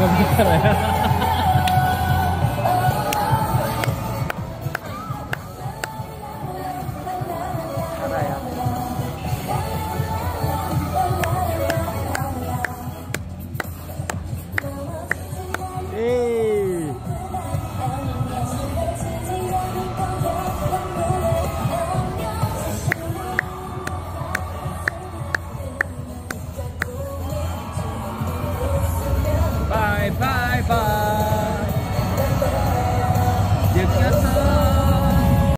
啥玩意？Dios.